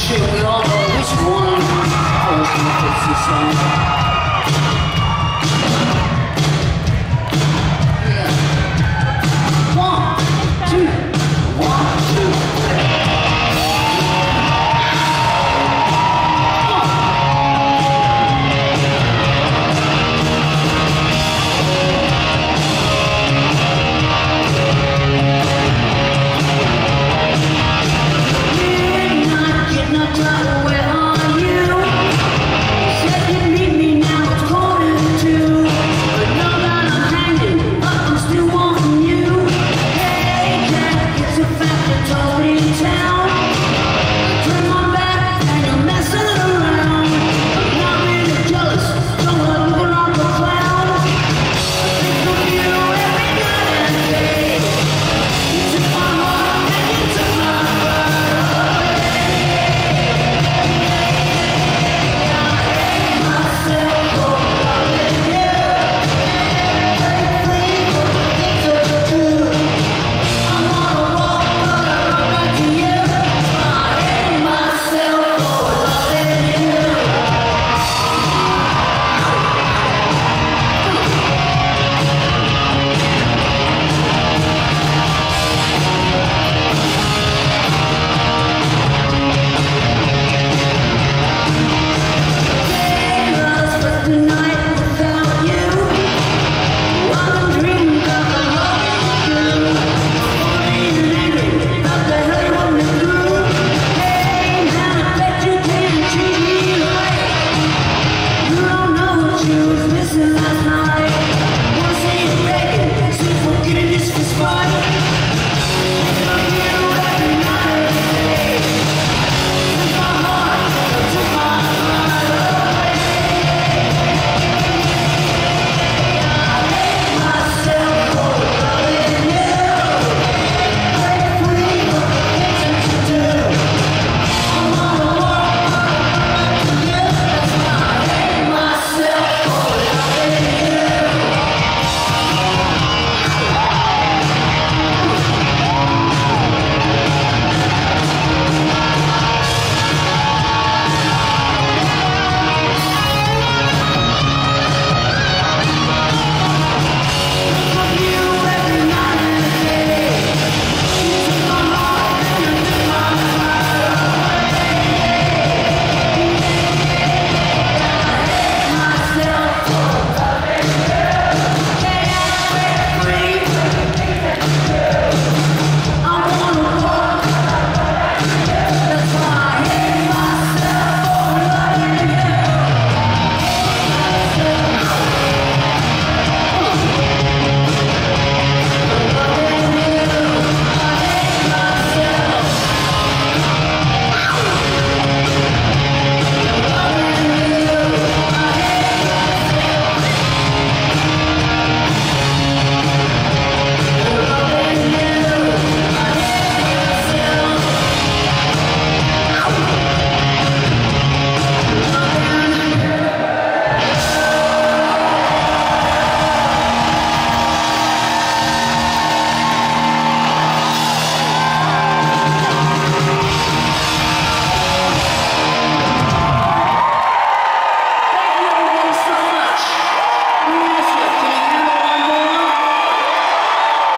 sure we all know which one. Oh, I hope you